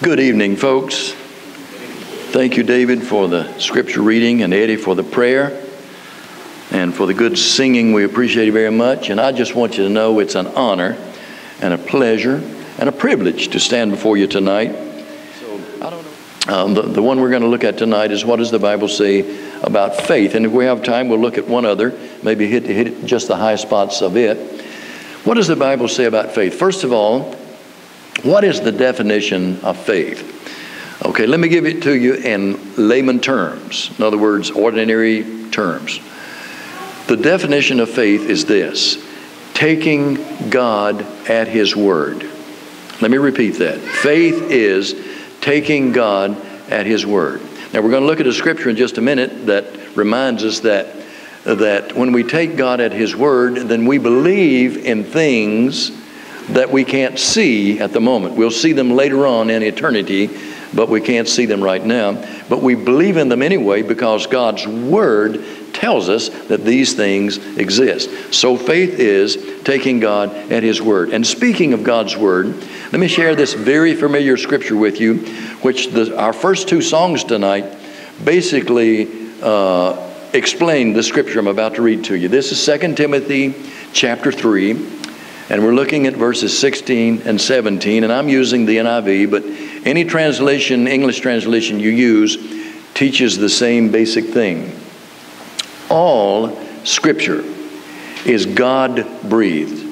Good evening, folks. Thank you, David, for the scripture reading and Eddie for the prayer and for the good singing. We appreciate it very much. And I just want you to know it's an honor and a pleasure and a privilege to stand before you tonight. Um, the, the one we're going to look at tonight is what does the Bible say about faith? And if we have time, we'll look at one other, maybe hit, hit just the high spots of it. What does the Bible say about faith? First of all, what is the definition of faith? Okay, let me give it to you in layman terms. In other words, ordinary terms. The definition of faith is this taking God at His word. Let me repeat that. Faith is taking God at His word. Now, we're going to look at a scripture in just a minute that reminds us that, that when we take God at His word, then we believe in things that we can't see at the moment. We'll see them later on in eternity, but we can't see them right now. But we believe in them anyway because God's Word tells us that these things exist. So faith is taking God at His Word. And speaking of God's Word, let me share this very familiar scripture with you, which the, our first two songs tonight basically uh, explain the scripture I'm about to read to you. This is 2 Timothy chapter 3. And we're looking at verses 16 and 17, and I'm using the NIV, but any translation, English translation you use, teaches the same basic thing. All Scripture is God breathed.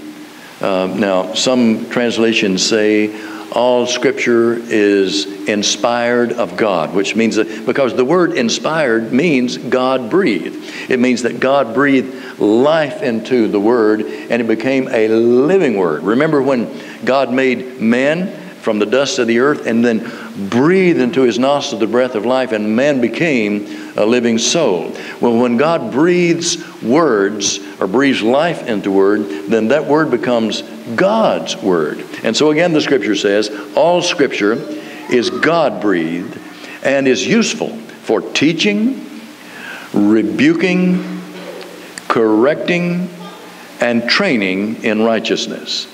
Uh, now, some translations say all Scripture is inspired of God, which means that because the word inspired means God breathed. It means that God breathed life into the Word, and it became a living Word. Remember when God made man from the dust of the earth and then breathed into his nostrils the breath of life, and man became a living soul. Well, when God breathes words or breathes life into word, then that word becomes God's word. And so again, the scripture says, all scripture is God breathed and is useful for teaching, rebuking, correcting and training in righteousness,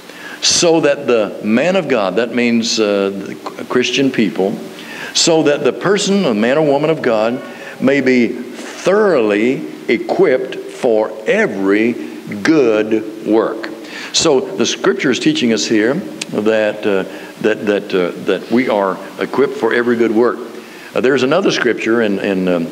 so that the man of God, that means uh, Christian people, so that the person, a man or woman of God, may be thoroughly equipped for every good work. So the scripture is teaching us here that, uh, that, that, uh, that we are equipped for every good work. Uh, there's another scripture in, in um,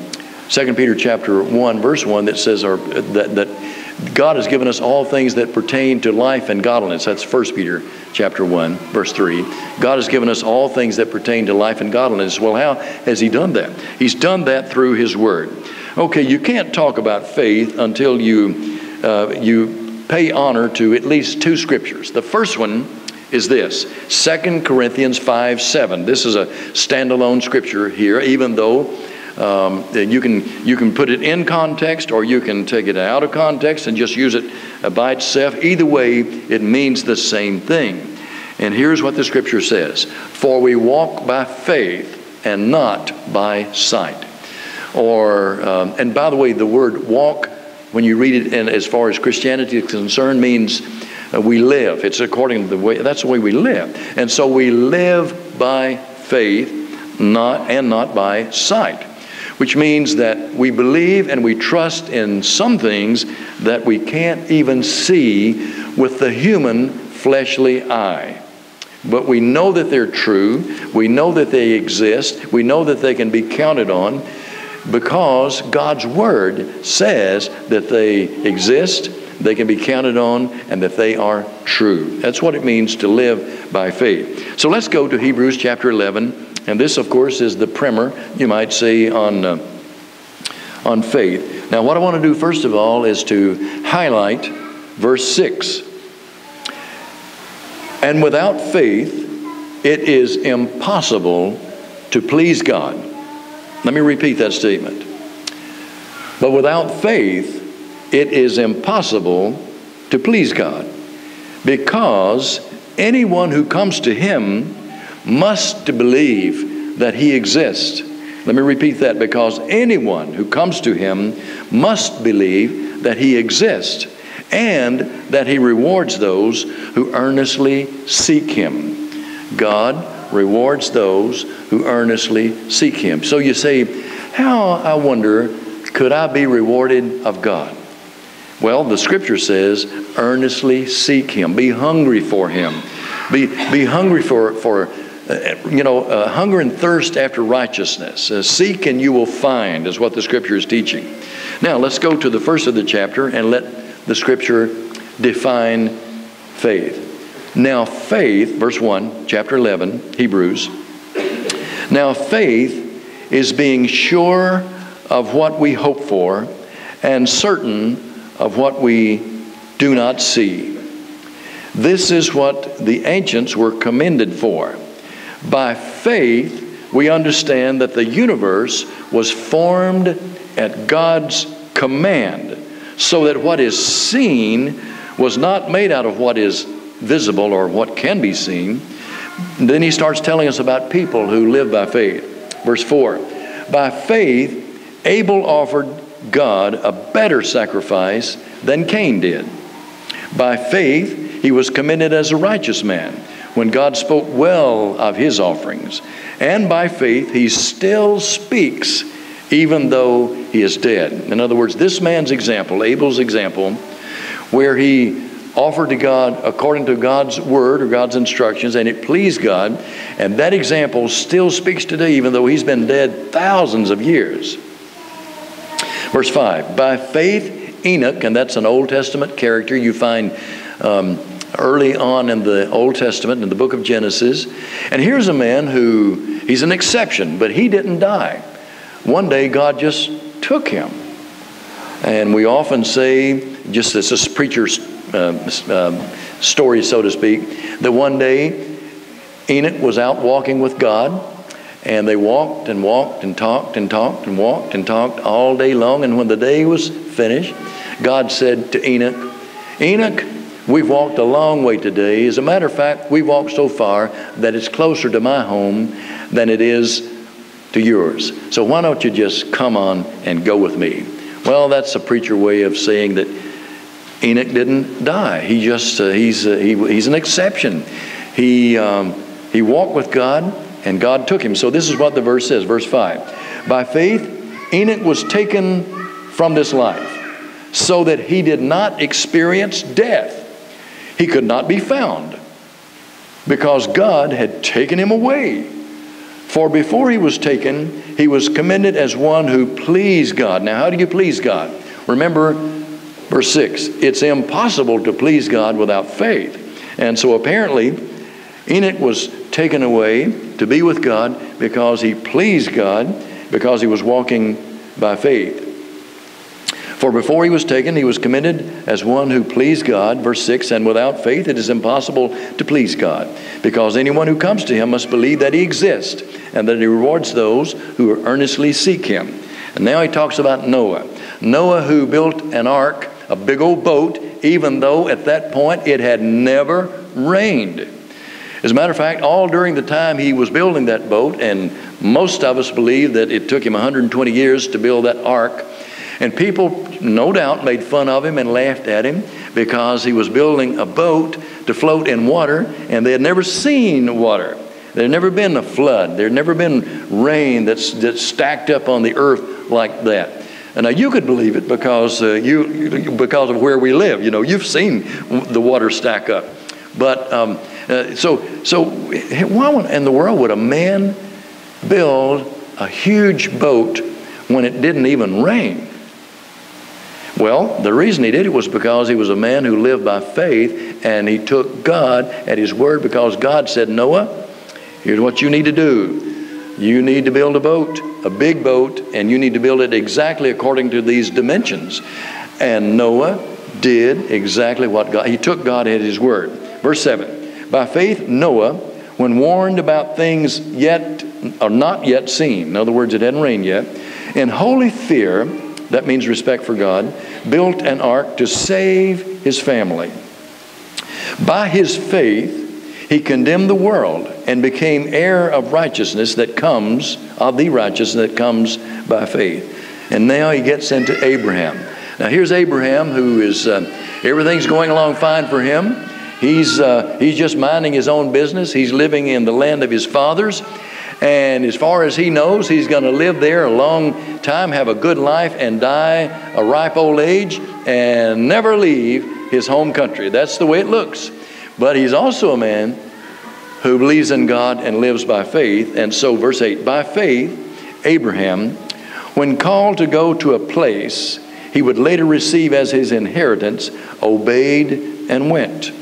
2 Peter chapter 1, verse 1 that says our, that, that God has given us all things that pertain to life and godliness. That's 1 Peter chapter 1, verse 3. God has given us all things that pertain to life and godliness. Well, how has He done that? He's done that through His Word. Okay, you can't talk about faith until you, uh, you pay honor to at least two scriptures. The first one is this 2 Corinthians 5 7. This is a standalone scripture here, even though um, you, can, you can put it in context or you can take it out of context and just use it by itself. Either way, it means the same thing. And here's what the scripture says For we walk by faith and not by sight. Or, um, and by the way, the word walk, when you read it in, as far as Christianity is concerned, means uh, we live. It's according to the way, that's the way we live. And so we live by faith not, and not by sight which means that we believe and we trust in some things that we can't even see with the human fleshly eye. But we know that they're true, we know that they exist, we know that they can be counted on because God's Word says that they exist, they can be counted on, and that they are true. That's what it means to live by faith. So let's go to Hebrews chapter 11 and this, of course, is the primer, you might say, on, uh, on faith. Now, what I want to do, first of all, is to highlight verse 6. And without faith, it is impossible to please God. Let me repeat that statement. But without faith, it is impossible to please God because anyone who comes to Him must believe that He exists. Let me repeat that because anyone who comes to Him must believe that He exists and that He rewards those who earnestly seek Him. God rewards those who earnestly seek Him. So you say, How, I wonder, could I be rewarded of God? Well, the scripture says, earnestly seek Him. Be hungry for Him. Be, be hungry for, for you know, uh, hunger and thirst after righteousness. Uh, seek and you will find, is what the scripture is teaching. Now, let's go to the first of the chapter and let the scripture define faith. Now, faith, verse 1, chapter 11, Hebrews. Now, faith is being sure of what we hope for and certain of what we do not see. This is what the ancients were commended for. By faith, we understand that the universe was formed at God's command, so that what is seen was not made out of what is visible or what can be seen. Then he starts telling us about people who live by faith. Verse 4 By faith, Abel offered God a better sacrifice than Cain did. By faith, he was commended as a righteous man when God spoke well of his offerings. And by faith, he still speaks even though he is dead. In other words, this man's example, Abel's example, where he offered to God according to God's word or God's instructions, and it pleased God. And that example still speaks today, even though he's been dead thousands of years. Verse 5 By faith, Enoch, and that's an Old Testament character you find um, early on in the Old Testament, in the book of Genesis. And here's a man who, he's an exception, but he didn't die. One day, God just took him. And we often say, just as a preacher's uh, um, story, so to speak, that one day Enoch was out walking with God, and they walked and walked and talked and talked and walked and talked all day long. And when the day was finished, God said to Enoch, Enoch, we've walked a long way today. As a matter of fact, we've walked so far that it's closer to my home than it is to yours. So why don't you just come on and go with me? Well, that's a preacher way of saying that Enoch didn't die. He just, uh, he's, uh, he, he's an exception. He, um, he walked with God, and God took him. So this is what the verse says, verse 5. By faith, Enoch was taken from this life, so that he did not experience death. He could not be found, because God had taken him away. For before he was taken, he was commended as one who pleased God. Now, how do you please God? Remember, Verse 6 It's impossible to please God without faith. And so apparently, Enoch was taken away to be with God because he pleased God, because he was walking by faith. For before he was taken, he was commended as one who pleased God. Verse 6 And without faith, it is impossible to please God, because anyone who comes to him must believe that he exists and that he rewards those who earnestly seek him. And now he talks about Noah. Noah, who built an ark a big old boat, even though at that point it had never rained. As a matter of fact, all during the time he was building that boat, and most of us believe that it took him 120 years to build that ark, and people, no doubt, made fun of him and laughed at him because he was building a boat to float in water, and they had never seen water. There had never been a flood. There had never been rain that's, that's stacked up on the earth like that. And now you could believe it because uh, you because of where we live. You know, you've seen the water stack up. But um, uh, so so why in the world would a man build a huge boat when it didn't even rain? Well, the reason he did it was because he was a man who lived by faith and he took God at his word because God said, Noah, here's what you need to do. You need to build a boat, a big boat, and you need to build it exactly according to these dimensions. And Noah did exactly what God, he took God at his word. Verse 7 By faith, Noah, when warned about things yet or not yet seen, in other words, it hadn't rained yet, in holy fear, that means respect for God, built an ark to save his family. By his faith, he condemned the world and became heir of righteousness that comes, of the righteousness that comes by faith. And now he gets into Abraham. Now here's Abraham who is, uh, everything's going along fine for him. He's, uh, he's just minding his own business. He's living in the land of his fathers. And as far as he knows, he's going to live there a long time, have a good life, and die a ripe old age, and never leave his home country. That's the way it looks. But he's also a man who believes in God and lives by faith. And so, verse 8 by faith, Abraham, when called to go to a place he would later receive as his inheritance, obeyed and went.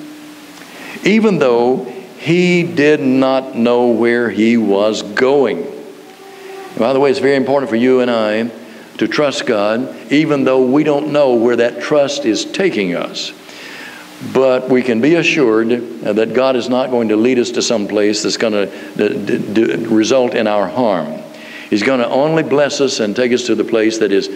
Even though he did not know where he was going. And by the way, it's very important for you and I to trust God, even though we don't know where that trust is taking us. But we can be assured uh, that God is not going to lead us to some place that's going to result in our harm. He's going to only bless us and take us to the place that is,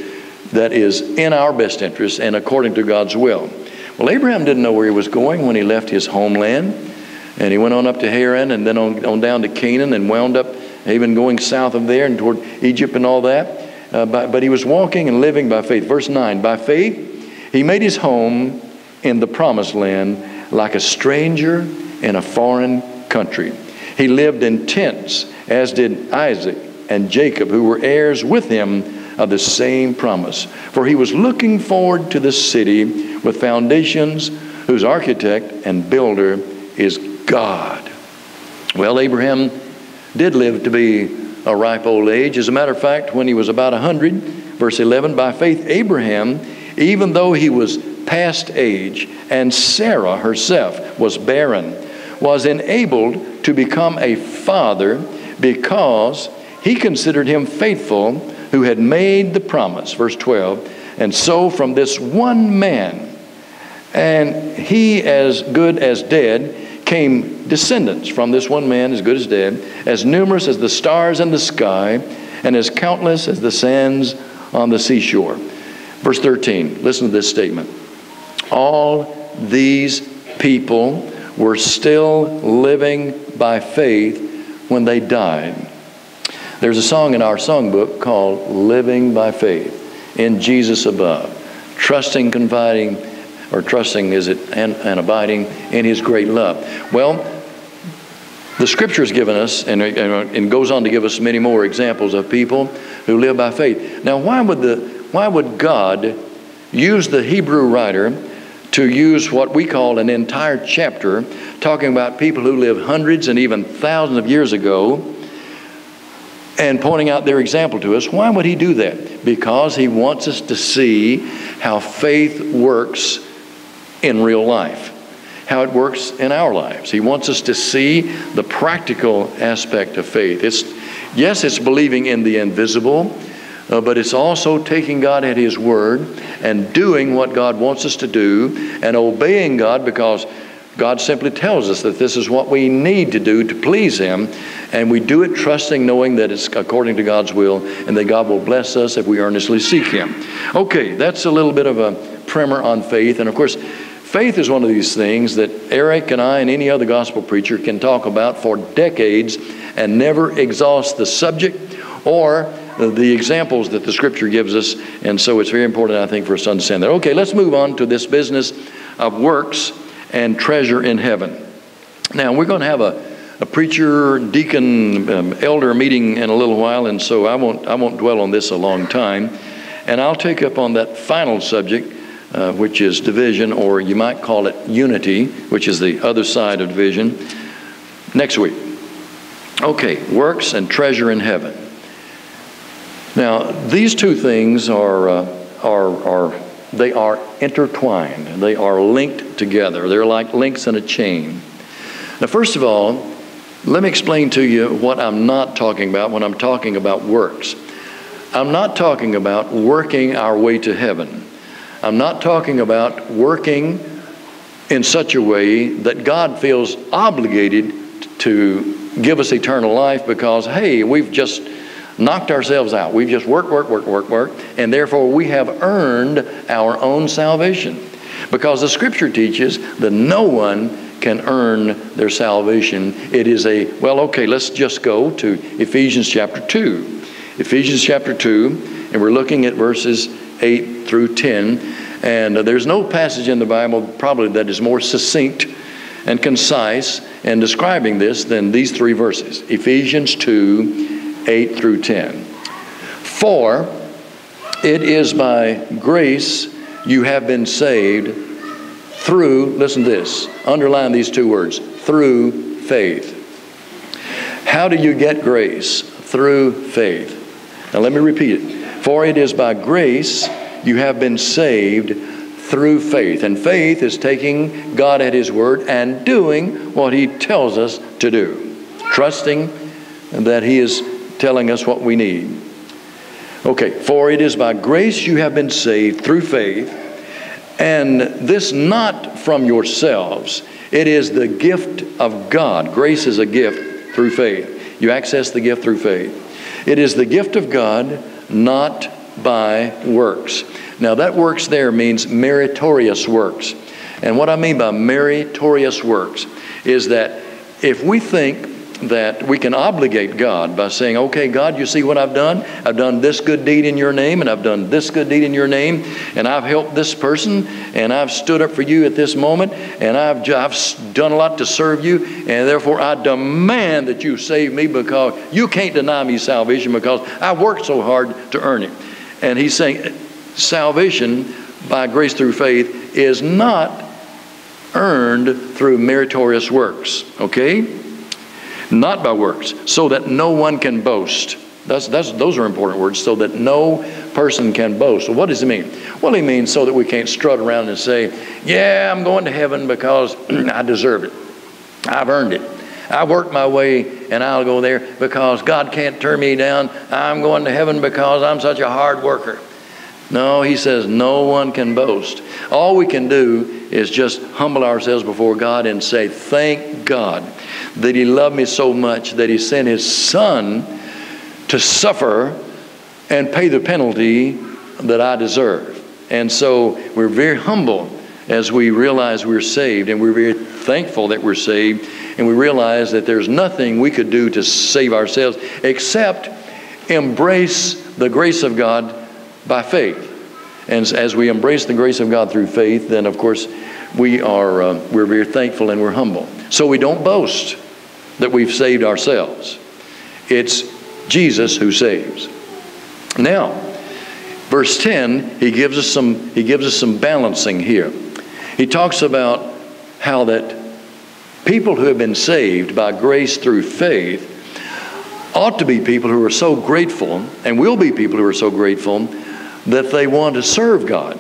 that is in our best interest and according to God's will. Well, Abraham didn't know where he was going when he left his homeland. And he went on up to Haran and then on, on down to Canaan and wound up even going south of there and toward Egypt and all that. Uh, but, but he was walking and living by faith. Verse 9 By faith, he made his home in the promised land like a stranger in a foreign country. He lived in tents, as did Isaac and Jacob, who were heirs with him of the same promise. For he was looking forward to the city with foundations, whose architect and builder is God. Well, Abraham did live to be a ripe old age. As a matter of fact, when he was about 100, verse 11, by faith, Abraham, even though he was past age and Sarah herself was barren, was enabled to become a father because he considered him faithful who had made the promise. Verse 12, and so from this one man, and he as good as dead, came descendants from this one man, as good as dead, as numerous as the stars in the sky, and as countless as the sands on the seashore. Verse 13, listen to this statement. All these people were still living by faith when they died. There's a song in our songbook called Living by Faith in Jesus Above, trusting, confiding, or trusting is it and, and abiding in his great love. Well, the scripture has given us and, and goes on to give us many more examples of people who live by faith. Now, why would, the, why would God use the Hebrew writer to use what we call an entire chapter talking about people who lived hundreds and even thousands of years ago and pointing out their example to us. Why would he do that? Because he wants us to see how faith works in real life, how it works in our lives. He wants us to see the practical aspect of faith. It's, yes, it's believing in the invisible, uh, but it's also taking God at His word and doing what God wants us to do and obeying God because God simply tells us that this is what we need to do to please Him, and we do it trusting, knowing that it's according to God's will, and that God will bless us if we earnestly seek Him. Okay, that's a little bit of a primer on faith, and of course, Faith is one of these things that Eric and I and any other gospel preacher can talk about for decades and never exhaust the subject or the examples that the scripture gives us. And so it's very important, I think, for us to understand that. Okay, let's move on to this business of works and treasure in heaven. Now, we're going to have a, a preacher, deacon, um, elder meeting in a little while, and so I won't, I won't dwell on this a long time. And I'll take up on that final subject uh, which is division, or you might call it unity, which is the other side of division, next week. Okay, works and treasure in heaven. Now, these two things are, uh, are, are, they are intertwined. They are linked together. They're like links in a chain. Now, first of all, let me explain to you what I'm not talking about when I'm talking about works. I'm not talking about working our way to heaven. I'm not talking about working in such a way that God feels obligated to give us eternal life because, hey, we've just knocked ourselves out. We've just worked, worked, worked, worked, worked, and therefore we have earned our own salvation. Because the scripture teaches that no one can earn their salvation. It is a, well, okay, let's just go to Ephesians chapter 2. Ephesians chapter 2, and we're looking at verses 8 through 10. And uh, there's no passage in the Bible probably that is more succinct and concise in describing this than these three verses Ephesians 2 8 through 10. For it is by grace you have been saved through, listen to this, underline these two words, through faith. How do you get grace? Through faith. Now let me repeat it. For it is by grace you have been saved through faith. And faith is taking God at His word and doing what He tells us to do, trusting that He is telling us what we need. Okay, for it is by grace you have been saved through faith, and this not from yourselves. It is the gift of God. Grace is a gift through faith. You access the gift through faith. It is the gift of God, not by works. Now, that works there means meritorious works. And what I mean by meritorious works is that if we think that we can obligate God by saying, okay, God, you see what I've done? I've done this good deed in your name, and I've done this good deed in your name, and I've helped this person, and I've stood up for you at this moment, and I've, I've done a lot to serve you, and therefore I demand that you save me because you can't deny me salvation because I worked so hard to earn it. And he's saying, salvation by grace through faith is not earned through meritorious works, okay? Not by works, so that no one can boast. That's, that's, those are important words, so that no person can boast. What does it mean? Well, he means so that we can't strut around and say, Yeah, I'm going to heaven because I deserve it. I've earned it. I worked my way and I'll go there because God can't turn me down. I'm going to heaven because I'm such a hard worker. No, he says no one can boast. All we can do is just humble ourselves before God and say, Thank God that He loved me so much that He sent His Son to suffer and pay the penalty that I deserve. And so we're very humble as we realize we're saved, and we're very thankful that we're saved, and we realize that there's nothing we could do to save ourselves except embrace the grace of God by faith. And as we embrace the grace of God through faith, then of course we are uh, we're very thankful and we're humble. So we don't boast that we've saved ourselves. It's Jesus who saves. Now, verse 10, he gives us some he gives us some balancing here. He talks about how that people who have been saved by grace through faith ought to be people who are so grateful and will be people who are so grateful that they want to serve God.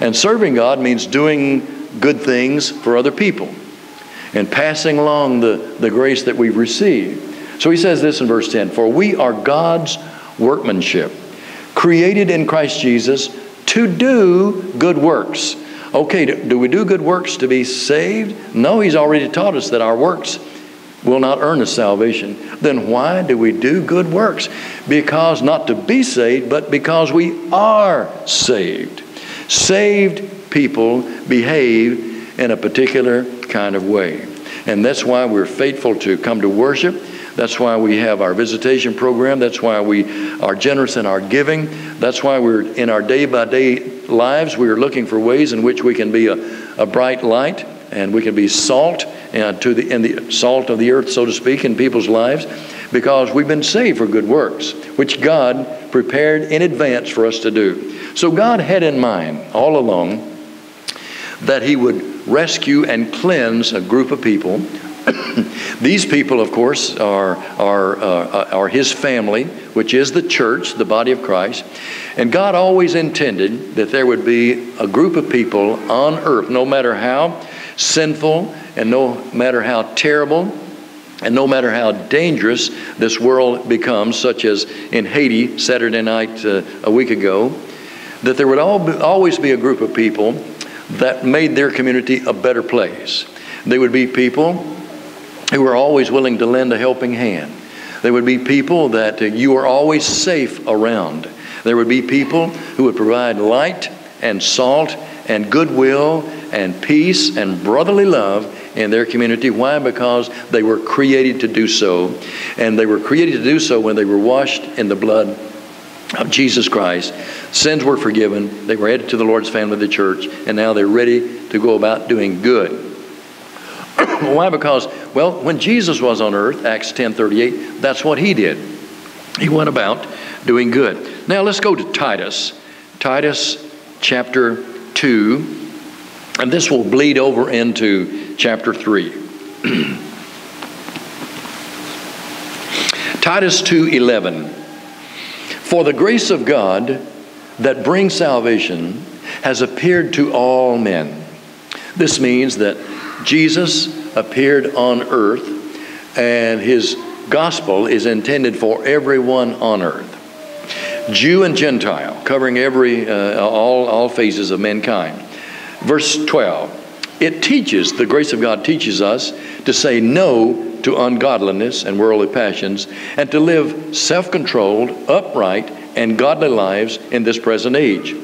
And serving God means doing good things for other people and passing along the, the grace that we've received. So he says this in verse 10 For we are God's workmanship, created in Christ Jesus to do good works. Okay, do we do good works to be saved? No, he's already taught us that our works will not earn us salvation. Then why do we do good works? Because not to be saved, but because we are saved. Saved people behave in a particular kind of way. And that's why we're faithful to come to worship. That's why we have our visitation program. That's why we are generous in our giving. That's why we're in our day by day lives, we are looking for ways in which we can be a, a bright light and we can be salt uh, to the, the salt of the earth, so to speak, in people's lives, because we've been saved for good works, which God prepared in advance for us to do. So God had in mind all along that He would rescue and cleanse a group of people. These people, of course, are, are, uh, are His family, which is the church, the body of Christ. And God always intended that there would be a group of people on earth, no matter how sinful and no matter how terrible and no matter how dangerous this world becomes, such as in Haiti Saturday night uh, a week ago, that there would always be a group of people that made their community a better place. They would be people who were always willing to lend a helping hand. There would be people that you are always safe around. There would be people who would provide light and salt and goodwill and peace and brotherly love in their community. Why? Because they were created to do so. And they were created to do so when they were washed in the blood of Jesus Christ. Sins were forgiven. They were added to the Lord's family, the church, and now they're ready to go about doing good. Why? Because, well, when Jesus was on earth, Acts 10:38, that's what he did. He went about doing good. Now let's go to Titus. Titus chapter 2, and this will bleed over into chapter 3. Titus 2:11 For the grace of God that brings salvation has appeared to all men. This means that Jesus appeared on earth and his gospel is intended for everyone on earth. Jew and Gentile, covering every uh, all all phases of mankind. Verse 12. It teaches, the grace of God teaches us to say no to ungodliness and worldly passions, and to live self controlled, upright, and godly lives in this present age.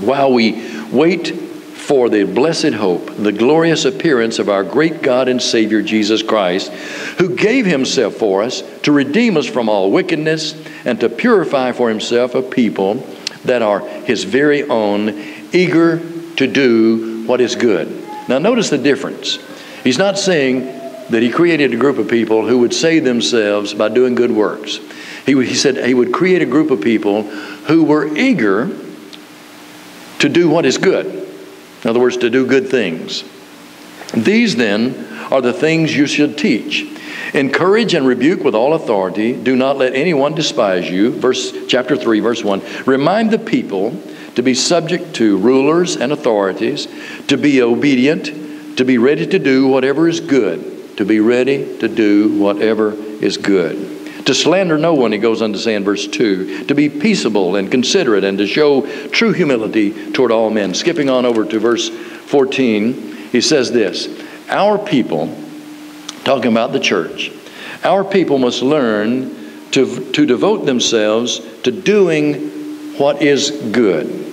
While we wait for the blessed hope, the glorious appearance of our great God and Savior Jesus Christ, who gave himself for us to redeem us from all wickedness and to purify for himself a people that are his very own, eager to do what is good. Now, notice the difference. He's not saying that he created a group of people who would save themselves by doing good works. He, he said he would create a group of people who were eager to do what is good. In other words, to do good things. These then are the things you should teach. Encourage and rebuke with all authority. Do not let anyone despise you. Verse chapter 3 verse 1. Remind the people to be subject to rulers and authorities, to be obedient, to be ready to do whatever is good to be ready to do whatever is good. To slander no one, he goes on to say in verse 2, to be peaceable and considerate and to show true humility toward all men. Skipping on over to verse 14, he says this Our people, talking about the church, our people must learn to, to devote themselves to doing what is good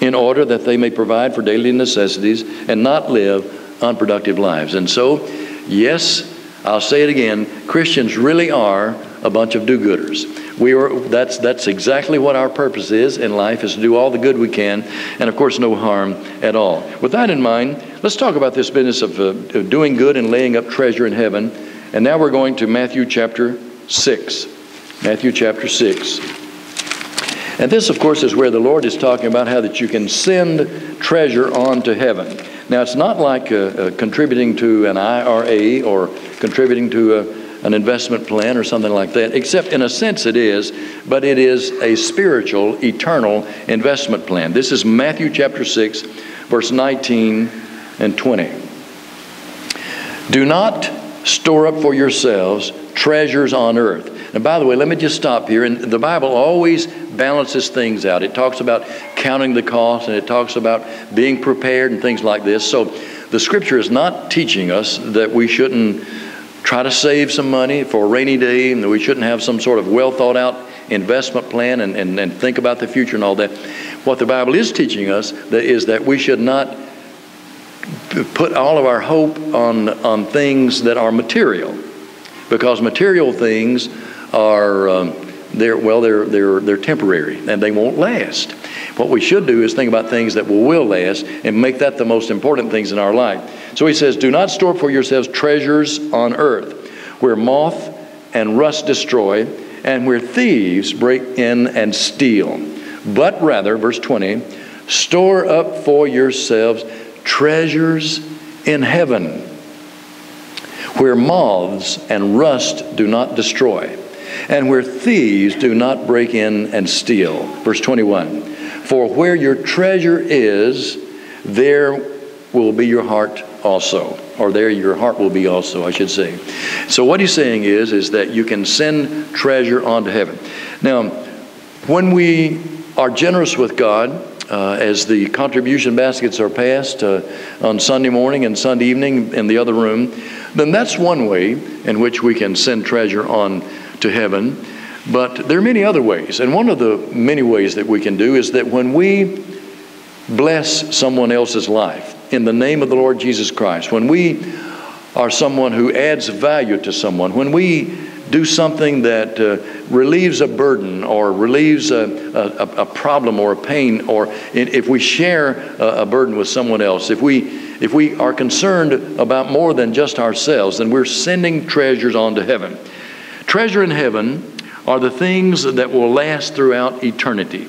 in order that they may provide for daily necessities and not live unproductive lives. And so, Yes, I'll say it again Christians really are a bunch of do gooders. We are, that's, that's exactly what our purpose is in life, is to do all the good we can, and of course, no harm at all. With that in mind, let's talk about this business of, uh, of doing good and laying up treasure in heaven. And now we're going to Matthew chapter 6. Matthew chapter 6. And this, of course, is where the Lord is talking about how that you can send treasure on to heaven. Now, it's not like uh, uh, contributing to an IRA or contributing to a, an investment plan or something like that, except in a sense it is, but it is a spiritual, eternal investment plan. This is Matthew chapter 6, verse 19 and 20. Do not store up for yourselves treasures on earth and by the way, let me just stop here. And the Bible always balances things out. It talks about counting the cost and it talks about being prepared and things like this. So the scripture is not teaching us that we shouldn't try to save some money for a rainy day and we shouldn't have some sort of well thought out investment plan and, and, and think about the future and all that. What the Bible is teaching us is that we should not put all of our hope on, on things that are material because material things are um, they're well they're they're they're temporary and they won't last. What we should do is think about things that will, will last and make that the most important things in our life. So he says, "Do not store for yourselves treasures on earth, where moth and rust destroy, and where thieves break in and steal. But rather, verse 20, store up for yourselves treasures in heaven, where moths and rust do not destroy." and where thieves do not break in and steal. Verse 21 For where your treasure is, there will be your heart also or there your heart will be also i should say so what he's saying is is that you can send treasure onto heaven now when we are generous with god uh, as the contribution baskets are passed uh, on sunday morning and sunday evening in the other room then that's one way in which we can send treasure on to heaven. But there are many other ways. And one of the many ways that we can do is that when we bless someone else's life in the name of the Lord Jesus Christ, when we are someone who adds value to someone, when we do something that uh, relieves a burden or relieves a, a, a, problem or a pain, or if we share a, a burden with someone else, if we, if we are concerned about more than just ourselves, then we're sending treasures on to heaven. Treasure in heaven are the things that will last throughout eternity.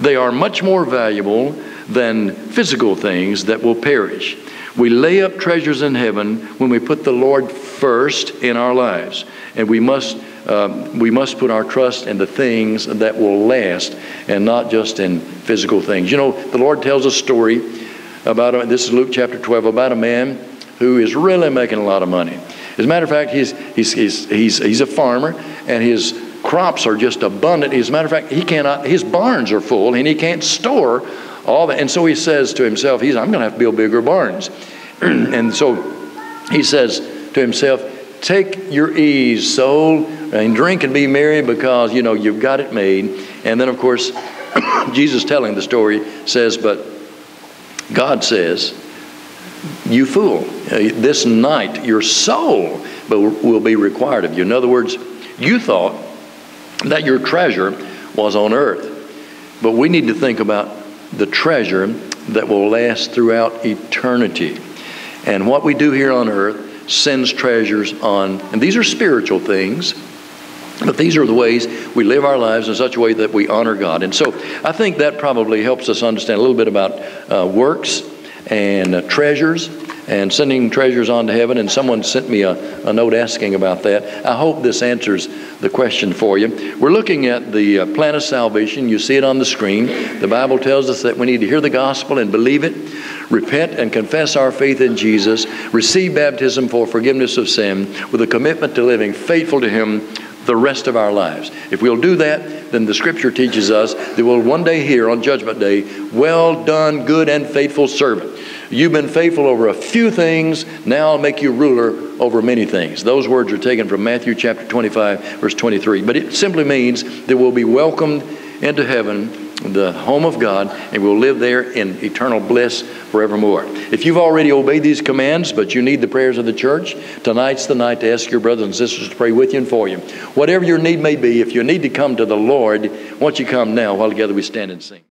They are much more valuable than physical things that will perish. We lay up treasures in heaven when we put the Lord first in our lives. And we must, uh, we must put our trust in the things that will last and not just in physical things. You know, the Lord tells a story about, a, this is Luke chapter 12, about a man who is really making a lot of money. As a matter of fact, he's, he's, he's, he's, he's a farmer and his crops are just abundant. As a matter of fact, he cannot, his barns are full and he can't store all that. And so he says to himself, he's, I'm going to have to build bigger barns. and so he says to himself, Take your ease, soul, and drink and be merry because, you know, you've got it made. And then, of course, Jesus telling the story says, But God says, You fool, uh, this night your soul will be required of you. In other words, you thought that your treasure was on earth. But we need to think about the treasure that will last throughout eternity. And what we do here on earth sends treasures on, and these are spiritual things, but these are the ways we live our lives in such a way that we honor God. And so I think that probably helps us understand a little bit about uh, works and uh, treasures and sending treasures on to heaven. And someone sent me a, a, note asking about that. I hope this answers the question for you. We're looking at the uh, plan of salvation. You see it on the screen. The Bible tells us that we need to hear the gospel and believe it, repent and confess our faith in Jesus, receive baptism for forgiveness of sin with a commitment to living faithful to Him the rest of our lives. If we'll do that, then the scripture teaches us that we'll one day hear on Judgment Day, Well done, good and faithful servant. You've been faithful over a few things, now I'll make you ruler over many things. Those words are taken from Matthew chapter 25, verse 23. But it simply means that we'll be welcomed into heaven the home of God, and we'll live there in eternal bliss forevermore. If you've already obeyed these commands, but you need the prayers of the church, tonight's the night to ask your brothers and sisters to pray with you and for you. Whatever your need may be, if you need to come to the Lord, won't you come now while together we stand and sing?